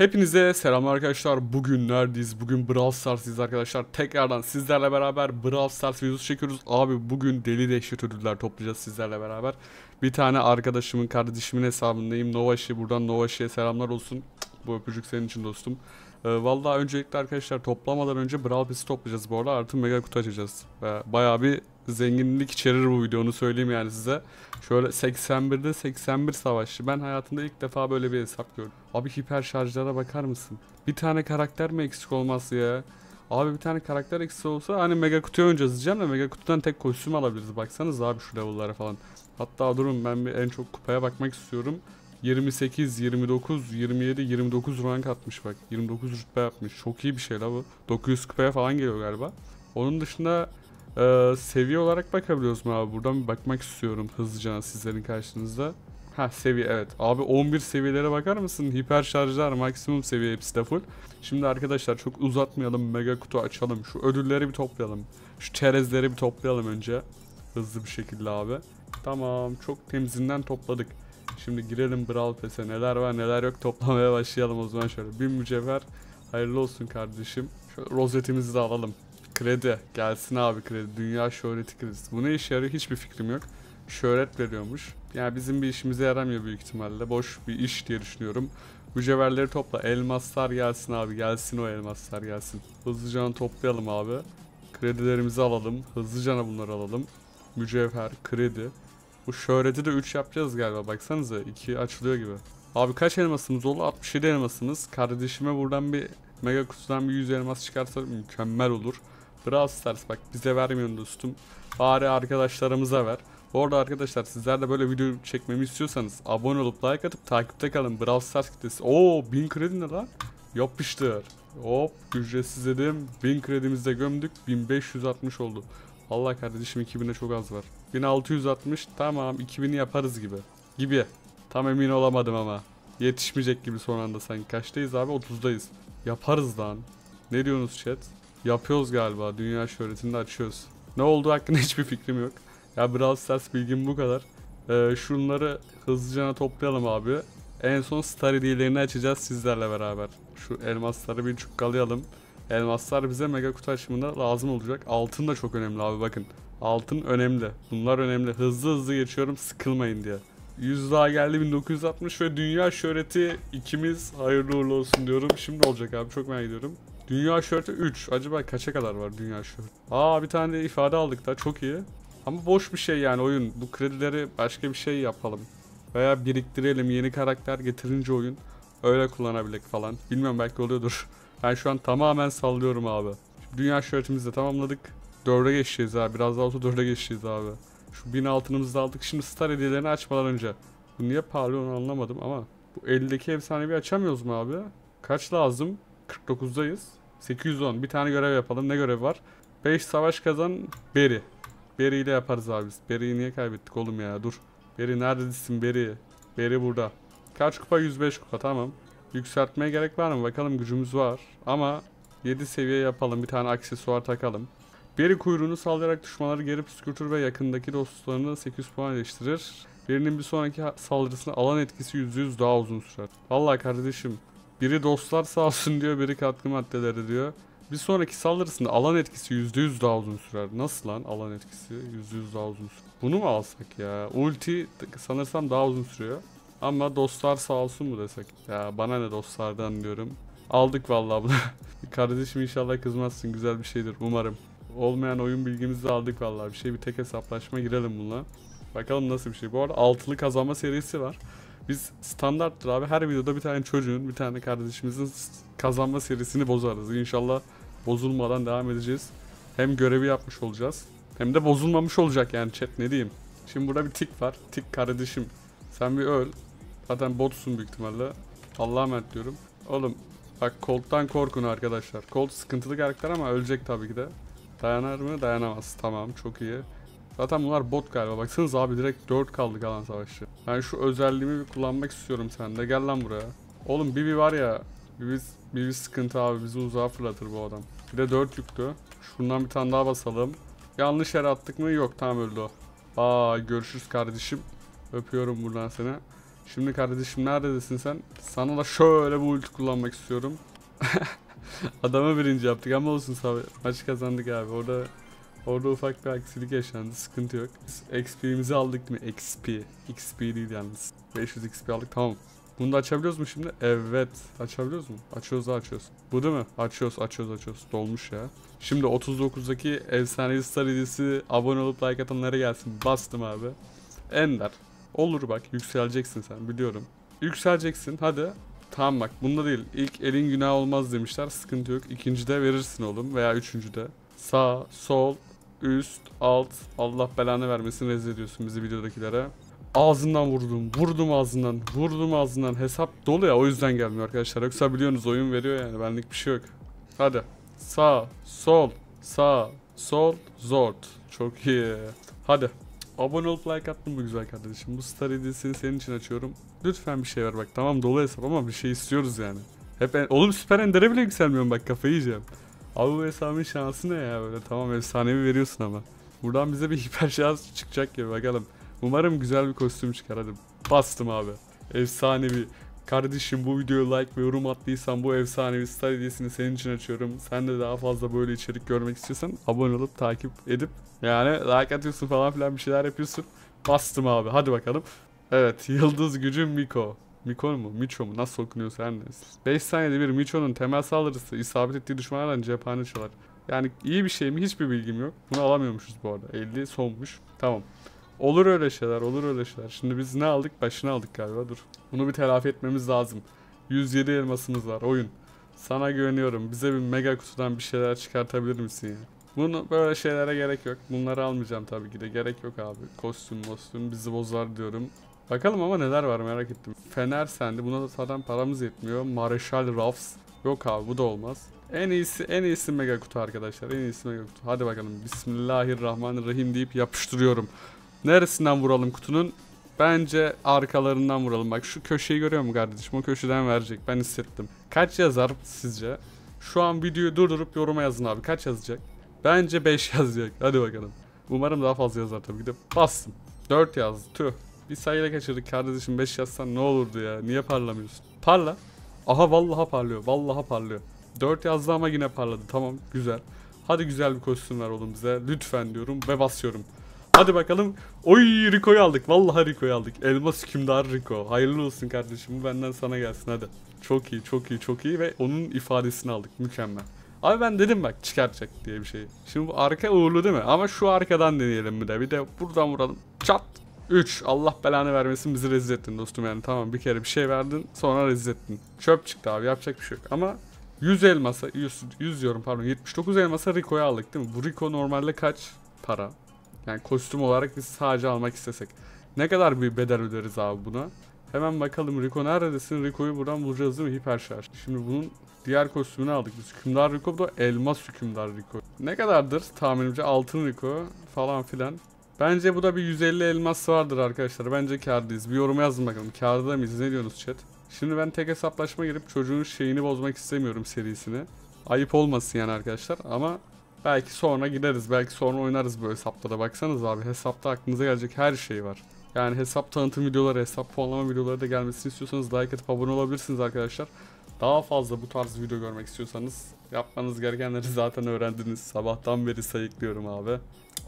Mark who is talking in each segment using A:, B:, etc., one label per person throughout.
A: Hepinize selamlar arkadaşlar. Bugün neredeyiz? Bugün Brawl Stars'ız arkadaşlar. Tekrardan sizlerle beraber Brawl Stars videosu çekiyoruz. Abi bugün deli dehşet ödüller toplayacağız sizlerle beraber. Bir tane arkadaşımın, kardeşimin hesabındayım. Novaşi. Buradan Novaşi'ye selamlar olsun. Bu öpücük senin için dostum. Ee, vallahi öncelikle arkadaşlar toplamadan önce Brawl Pass'i toplayacağız bu arada. Artı mega kutu açacağız. Ee, bayağı bir zenginlik içerir bu video onu söyleyeyim yani size. Şöyle 81'de 81 savaşçı. Ben hayatımda ilk defa böyle bir hesap gördüm. Abi hiper şarjlara bakar mısın? Bir tane karakter mi eksik olmaz ya? Abi bir tane karakter eksik olsa hani mega kutuya oynayacağız diyeceğim de mega kutudan tek kostüm alabiliriz. Baksanız abi şu level'lara falan. Hatta durun ben bir en çok kupaya bakmak istiyorum. 28, 29, 27, 29 rank atmış bak. 29 rütbe yapmış. Çok iyi bir şey la bu. 900 kupaya falan geliyor galiba. Onun dışında ee, seviye olarak bakabiliyoruz mu abi? Buradan bir bakmak istiyorum hızlıca sizlerin karşınızda. Ha seviye evet. Abi 11 seviyelere bakar mısın? Hiper şarjlar maksimum seviye hepsi de full. Şimdi arkadaşlar çok uzatmayalım. Mega kutu açalım. Şu ödülleri bir toplayalım. Şu çerezleri bir toplayalım önce. Hızlı bir şekilde abi. Tamam çok temizinden topladık. Şimdi girelim Brawl Pass'e neler var neler yok toplamaya başlayalım o zaman şöyle. Bir mücevher hayırlı olsun kardeşim. Şöyle rozetimizi de alalım. Kredi. Gelsin abi kredi. Dünya şöhreti kredisi. Bu ne işe yarıyor hiçbir fikrim yok. Şöhret veriyormuş. Yani bizim bir işimize yaramıyor büyük ihtimalle. Boş bir iş diye düşünüyorum. Mücevherleri topla. Elmaslar gelsin abi. Gelsin o elmaslar gelsin. Hızlıca toplayalım abi. Kredilerimizi alalım. Hızlıca bunları alalım. Mücevher, kredi. Bu şöhreti de 3 yapacağız galiba. Baksanıza 2 açılıyor gibi. Abi kaç elmasımız oldu? 67 elmasımız. Kardeşime buradan bir mega kutudan bir 100 elmas çıkarsa mükemmel olur. Brawl Stars bak bize vermiyorsun dostum. Bari arkadaşlarımıza ver. Bu arada arkadaşlar sizler de böyle video çekmemi istiyorsanız abone olup like atıp takipte kalın. Brawl Stars kitlesi. Oo 1000 kredi ne lan? Yapıştır. Hop ücretsiz dedim. 1000 kredimizde gömdük. 1560 oldu. Allah kardeşim 2000'e çok az var. 1660 tamam 2000'i yaparız gibi. Gibi. Tam emin olamadım ama. Yetişmeyecek gibi son anda sanki. Kaçtayız abi? 30'dayız. Yaparız lan. Ne diyorsunuz chat? Yapıyoruz galiba. Dünya şöhretini de açıyoruz. Ne olduğu hakkında hiçbir fikrim yok. Ya Brawl Stars bilgim bu kadar. Ee, şunları hızlıca toplayalım abi. En son Star hediyelerini açacağız sizlerle beraber. Şu elmasları bir çukkalayalım. Elmaslar bize mega kutu açımında lazım olacak. Altın da çok önemli abi bakın. Altın önemli. Bunlar önemli. Hızlı hızlı geçiyorum sıkılmayın diye. 100 daha geldi 1960 ve dünya şöhreti ikimiz hayırlı uğurlu olsun diyorum. Şimdi olacak abi çok merak ediyorum. Dünya şöhreti 3. Acaba kaça kadar var dünya şöhreti? Aa bir tane de ifade aldık da çok iyi. Ama boş bir şey yani oyun. Bu kredileri başka bir şey yapalım. Veya biriktirelim yeni karakter getirince oyun. Öyle kullanabilek falan. Bilmiyorum belki oluyordur. Ben şu an tamamen sallıyorum abi. Dünya şöhretimizi de tamamladık. 4'e geçeceğiz abi. Biraz daha olsa 4'e geçeceğiz abi. Şu bin altınımızı da aldık. Şimdi star hediyelerini açmadan önce. Bu niye parlıyor onu anlamadım ama. Bu 50'deki efsanevi açamıyoruz mu abi? Kaç lazım? 49'dayız. 810. Bir tane görev yapalım. Ne görev var? 5 savaş kazan Beri. Beri ile yaparız abi biz. Beri'yi niye kaybettik oğlum ya? Dur. Beri neredesin Beri? Beri burada. Kaç kupa? 105 kupa tamam. Yükseltmeye gerek var mı? Bakalım gücümüz var. Ama 7 seviye yapalım. Bir tane aksesuar takalım. Beri kuyruğunu sallayarak düşmanları geri püskürtür ve yakındaki dostlarını 8 puan eleştirir. Birinin bir sonraki saldırısına alan etkisi %100 daha uzun sürer. Vallahi kardeşim biri dostlar sağ olsun diyor, biri katkı maddeleri diyor. Bir sonraki saldırısında alan etkisi %100 daha uzun sürer. Nasıl lan alan etkisi %100 daha uzun sürer? Bunu mu alsak ya? Ulti sanırsam daha uzun sürüyor. Ama dostlar sağ olsun mu desek? Ya bana ne dostlardan diyorum. Aldık vallahi bunu. Kardeşim inşallah kızmazsın. Güzel bir şeydir umarım. Olmayan oyun bilgimizi aldık vallahi. Bir şey bir tek hesaplaşma girelim bununla. Bakalım nasıl bir şey. Bu arada altılı kazanma serisi var. Biz standarttır abi her videoda bir tane çocuğun bir tane kardeşimizin kazanma serisini bozarız. İnşallah bozulmadan devam edeceğiz. Hem görevi yapmış olacağız. Hem de bozulmamış olacak yani chat ne diyeyim. Şimdi burada bir tik var. Tik kardeşim. Sen bir öl. Zaten botsun büyük ihtimalle. Allah'a emanet diyorum. Oğlum bak Colt'tan korkun arkadaşlar. Colt sıkıntılı karakter ama ölecek tabii ki de. Dayanar mı? Dayanamaz. Tamam çok iyi. Zaten bunlar bot galiba. Baksanız abi direkt 4 kaldı kalan savaşçı. Ben şu özelliğimi bir kullanmak istiyorum sende. Gel lan buraya. Oğlum Bibi var ya. Bibi, Bibi sıkıntı abi. Bizi uzağa fırlatır bu adam. Bir de 4 yüklü. Şundan bir tane daha basalım. Yanlış yere attık mı? Yok tamam öldü o. Aa görüşürüz kardeşim. Öpüyorum buradan seni. Şimdi kardeşim neredesin sen? Sana da şöyle bu ulti kullanmak istiyorum. Adamı birinci yaptık ama olsun abi. Maçı kazandık abi. Orada orada ufak bir aksilik yaşandı. Sıkıntı yok. XP'mizi aldık mı? XP. XP değil yalnız. 500 XP aldık. Tamam. Bunu da açabiliyoruz mu şimdi? Evet. Açabiliyoruz mu? Açıyoruz da açıyoruz. Bu değil mi? Açıyoruz, açıyoruz, açıyoruz. Dolmuş ya. Şimdi 39'daki efsanevi star abone olup like atanlara gelsin. Bastım abi. Ender. Olur bak yükseleceksin sen biliyorum. Yükseleceksin hadi. Tamam bak bunda değil. İlk elin günah olmaz demişler. Sıkıntı yok. İkincide verirsin oğlum veya üçüncüde. Sağ, sol, üst, alt. Allah belanı vermesin rezil ediyorsun bizi videodakilere. Ağzından vurdum. Vurdum ağzından. Vurdum ağzından. Hesap dolu ya o yüzden gelmiyor arkadaşlar. Yoksa biliyorsunuz oyun veriyor yani. Benlik bir şey yok. Hadi. Sağ, sol, sağ, sol, zort. Çok iyi. Hadi. Abone olup like attın bu güzel kardeşim. Bu star hediyesini senin için açıyorum. Lütfen bir şey ver bak. Tamam dolu hesap ama bir şey istiyoruz yani. Hep en... Oğlum süper endere bile yükselmiyorum bak kafayı yiyeceğim. Abi bu hesabın şansı ne ya böyle tamam efsanevi veriyorsun ama. Buradan bize bir hiper şans çıkacak gibi bakalım. Umarım güzel bir kostüm çıkar hadi. Bastım abi. Efsanevi. Kardeşim bu videoya like ve yorum attıysan bu efsanevi star hediyesini senin için açıyorum. Sen de daha fazla böyle içerik görmek istiyorsan abone olup takip edip yani like atıyorsun falan filan bir şeyler yapıyorsun. Bastım abi hadi bakalım. Evet yıldız gücü Miko. Miko mu? Micho mu? Nasıl okunuyorsa her neyse. 5 saniyede bir Micho'nun temel saldırısı isabet ettiği düşmanlardan cephane çalar. Yani iyi bir şey mi? Hiçbir bilgim yok. Bunu alamıyormuşuz bu arada. 50 sonmuş. Tamam. Olur öyle şeyler, olur öyle şeyler. Şimdi biz ne aldık? Başını aldık galiba. Dur. Bunu bir telafi etmemiz lazım. 107 elmasımız var. Oyun. Sana güveniyorum. Bize bir mega kutudan bir şeyler çıkartabilir misin ya? Bunu böyle şeylere gerek yok. Bunları almayacağım tabii ki de. Gerek yok abi. Kostüm, kostüm bizi bozar diyorum. Bakalım ama neler var merak ettim. Fener sendi. Buna da zaten paramız yetmiyor. Marshall Ruffs. Yok abi bu da olmaz. En iyisi en iyisi mega kutu arkadaşlar. En iyisi mega kutu. Hadi bakalım. Bismillahirrahmanirrahim deyip yapıştırıyorum. Neresinden vuralım kutunun? Bence arkalarından vuralım. Bak şu köşeyi görüyor musun kardeşim? O köşeden verecek. Ben hissettim. Kaç yazar sizce? Şu an videoyu durdurup yoruma yazın abi. Kaç yazacak? Bence 5 yazacak. Hadi bakalım. Umarım daha fazla yazar tabii ki de. Bastım. 4 yazdı. Tüh. Bir sayıyla kaçırdık kardeşim 5 yazsan ne olurdu ya? Niye parlamıyorsun? Parla. Aha vallahi parlıyor. Vallahi parlıyor. 4 yazdı ama yine parladı. Tamam güzel. Hadi güzel bir kostüm ver oğlum bize. Lütfen diyorum ve basıyorum. Hadi bakalım. Oy Rico'yu aldık. Vallahi Rico'yu aldık. Elmas hükümdar Rico. Hayırlı olsun kardeşim. Benden sana gelsin hadi. Çok iyi çok iyi çok iyi ve onun ifadesini aldık. Mükemmel. Abi ben dedim bak çıkartacak diye bir şey. Şimdi bu arka uğurlu değil mi? Ama şu arkadan deneyelim bir de. Bir de buradan vuralım. Çat. 3. Allah belanı vermesin bizi rezil ettin dostum yani. Tamam bir kere bir şey verdin sonra rezil ettin. Çöp çıktı abi yapacak bir şey yok. Ama 100 elmasa 100, 100 diyorum pardon 79 elmasa Rico'yu aldık değil mi? Bu Rico normalde kaç para? Yani kostüm olarak biz sadece almak istesek. Ne kadar bir bedel öderiz abi buna? Hemen bakalım Rico neredesin? Rico'yu buradan bulacağız değil mi? Hiper şarj. Şimdi bunun diğer kostümünü aldık biz. Hükümdar Rico da elmas hükümdar Rico. Ne kadardır tahminimce altın Rico falan filan. Bence bu da bir 150 elmas vardır arkadaşlar. Bence kardayız. Bir yorum yazın bakalım. Karda mıyız? Ne diyorsunuz chat? Şimdi ben tek hesaplaşma girip çocuğun şeyini bozmak istemiyorum serisini. Ayıp olmasın yani arkadaşlar ama belki sonra gideriz. Belki sonra oynarız bu hesapta da. Baksanız abi hesapta aklınıza gelecek her şey var. Yani hesap tanıtım videoları, hesap puanlama videoları da gelmesini istiyorsanız like atıp abone olabilirsiniz arkadaşlar. Daha fazla bu tarz video görmek istiyorsanız yapmanız gerekenleri zaten öğrendiniz. Sabahtan beri sayıklıyorum abi.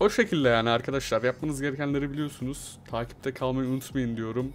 A: O şekilde yani arkadaşlar yapmanız gerekenleri biliyorsunuz. Takipte kalmayı unutmayın diyorum.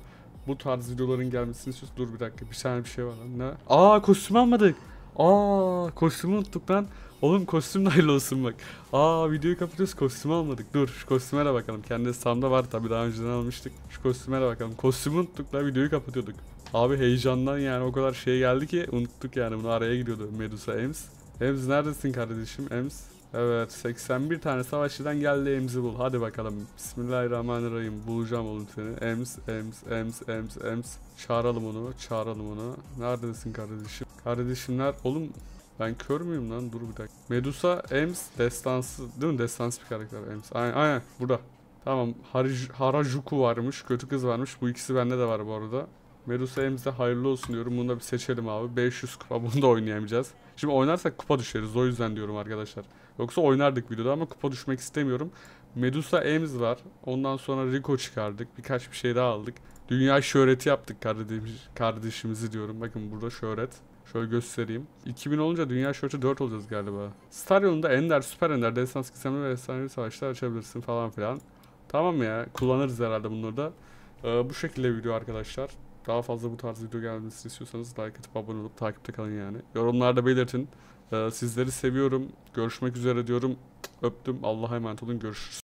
A: Bu tarz videoların gelmesini istiyorsanız dur bir dakika bir tane bir şey var. Ne? Aa kostüm almadık. Aa kostümü unuttuk lan. Oğlum kostüm de hayırlı olsun bak. Aa videoyu kapatıyoruz kostümü almadık. Dur şu kostüme de bakalım. Kendi hesabımda var tabi daha önceden almıştık. Şu kostüme de bakalım. Kostümü unuttuk la videoyu kapatıyorduk. Abi heyecandan yani o kadar şey geldi ki unuttuk yani bunu araya gidiyordu Medusa Ems. Ems neredesin kardeşim Ems? Evet 81 tane savaşçıdan geldi Ems'i bul. Hadi bakalım. Bismillahirrahmanirrahim. Bulacağım oğlum seni. Ems, Ems, Ems, Ems, Ems. Çağıralım onu. Çağıralım onu. Neredesin kardeşim? Kardeşimler. Oğlum ben kör müyüm lan? Dur bir dakika. Medusa, Ems, destansı değil mi? Destansı bir karakter Ems. Aynen, aynen burada. Tamam. Harajuku varmış. Kötü kız varmış. Bu ikisi bende de var bu arada. Medusa Ems'e hayırlı olsun diyorum. Bunu da bir seçelim abi. 500 kupa. Bunu da oynayamayacağız. Şimdi oynarsak kupa düşeriz. O yüzden diyorum arkadaşlar. Yoksa oynardık videoda ama kupa düşmek istemiyorum. Medusa Ems var. Ondan sonra Rico çıkardık. Birkaç bir şey daha aldık. Dünya şöhreti yaptık kardeşimiz, kardeşimizi diyorum. Bakın burada şöhret. Şöyle göstereyim. 2000 olunca dünya şöhreti 4 olacağız galiba. Star yolunda Ender, Süper Ender, Desans Gizemli ve Efsanevi Savaşlar açabilirsin falan filan. Tamam ya kullanırız herhalde bunları da. Ee, bu şekilde video arkadaşlar. Daha fazla bu tarz video gelmesini istiyorsanız like atıp abone olup takipte kalın yani. Yorumlarda belirtin. Ee, sizleri seviyorum. Görüşmek üzere diyorum. Öptüm. Allah'a emanet olun. Görüşürüz.